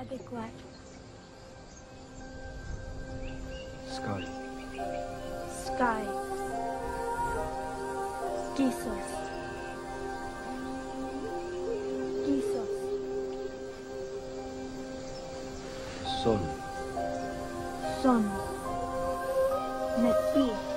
adéquate. Sky. Sky. Quisos. Quisos. Son. Son. Metí.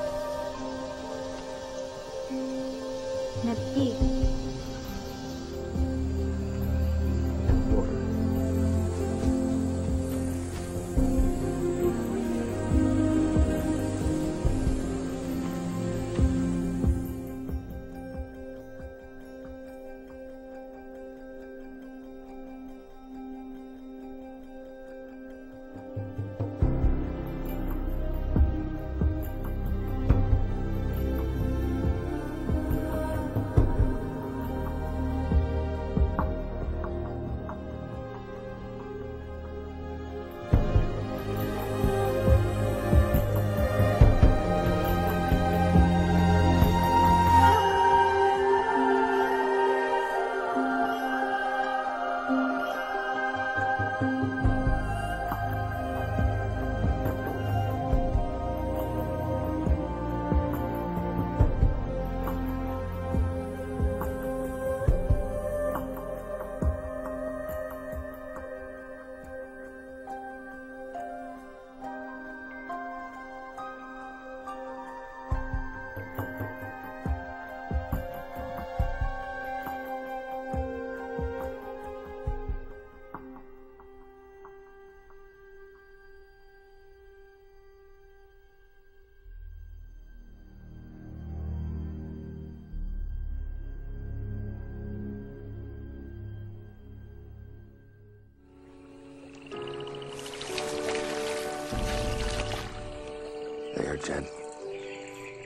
They are gentle,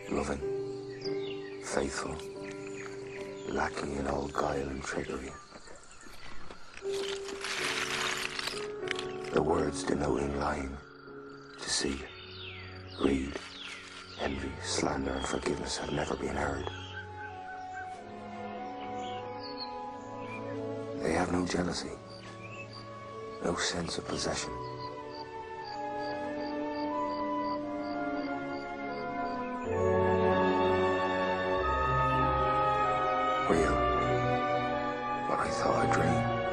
loving, faithful, lacking in all guile and trickery. The words denoting lying, deceit, greed, envy, slander, and forgiveness have never been heard. They have no jealousy, no sense of possession. I thought a dream.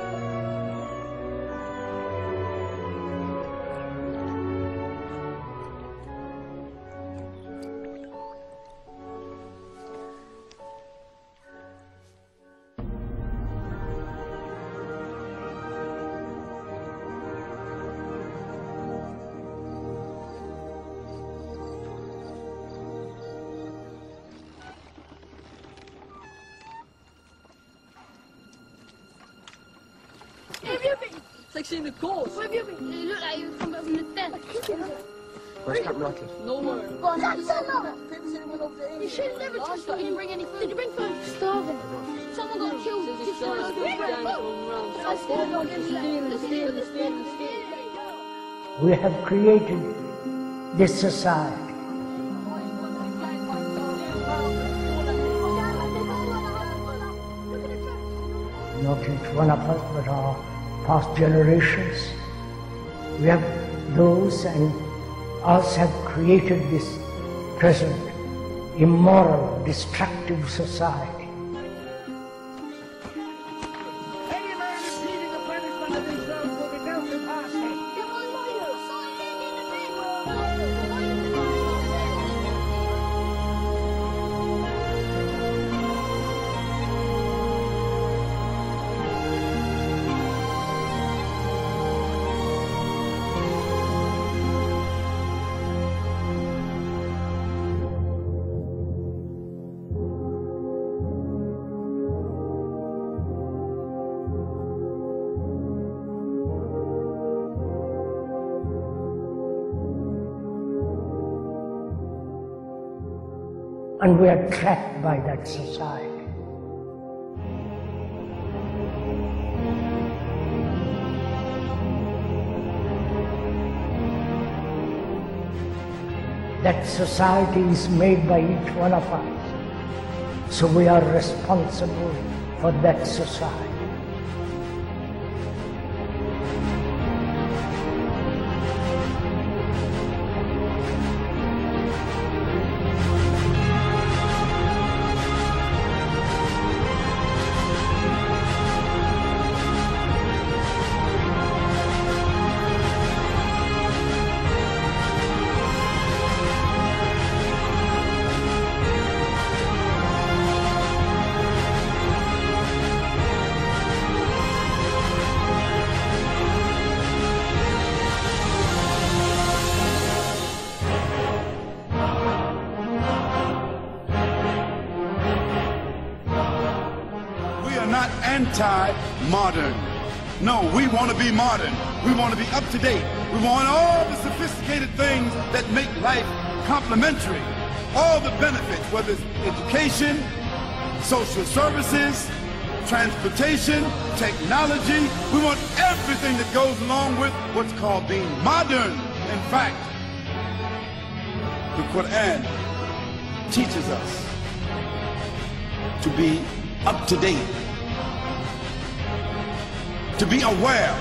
Where have you been? It's like seeing the ghost. Where have you been? You look like you come back from the bed. Where's Captain Ratcliffe? Nowhere. Well, that's enough. You should have never touched that. Did you bring any food? Did you bring food? Starving. Someone got killed. There's Just a for guy us. still Bring down food. going around. Let's go. Stealing, stealing, stealing, stealing. We have created this society. Not each one of us, but our past generations. We have those and us have created this present immoral, destructive society. And we are trapped by that society. That society is made by each one of us. So we are responsible for that society. Anti-modern. No, we want to be modern. We want to be up to date. We want all the sophisticated things that make life complementary. All the benefits, whether it's education, social services, transportation, technology. We want everything that goes along with what's called being modern. In fact, the Quran teaches us to be up to date, to be aware,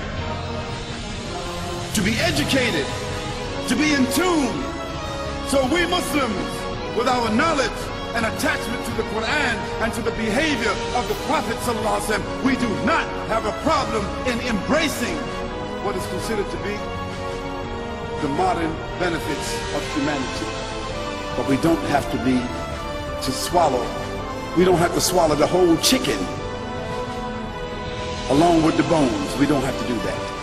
to be educated, to be in tune. So we Muslims, with our knowledge and attachment to the Quran and to the behavior of the Prophet ﷺ, we do not have a problem in embracing what is considered to be the modern benefits of humanity. But we don't have to be, to swallow, we don't have to swallow the whole chicken along with the bones. We don't have to do that.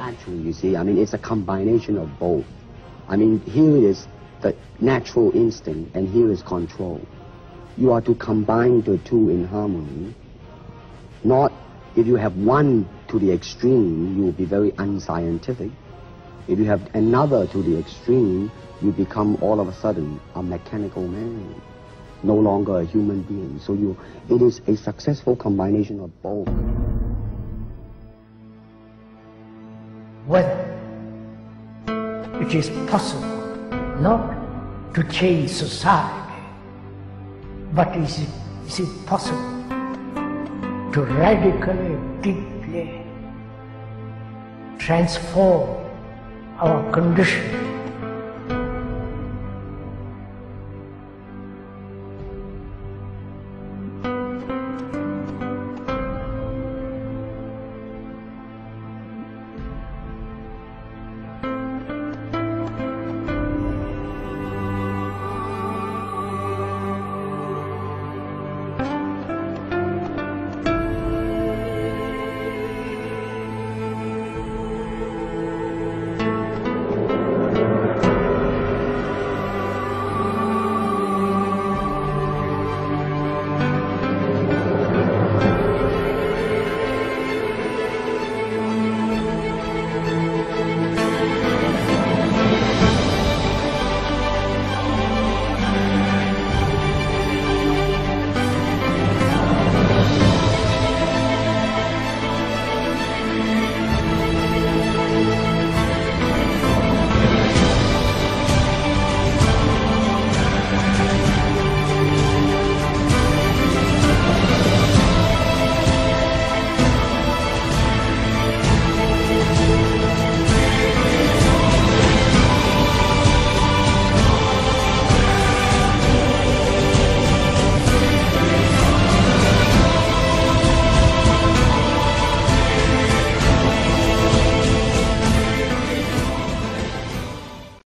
Actually, you see, I mean, it's a combination of both. I mean, here is the natural instinct and here is control. You are to combine the two in harmony. Not if you have one to the extreme, you will be very unscientific. If you have another to the extreme, you become all of a sudden a mechanical man, no longer a human being. So you, it is a successful combination of both. Whether it is possible not to change society, but is it, is it possible to radically, deeply transform our conditions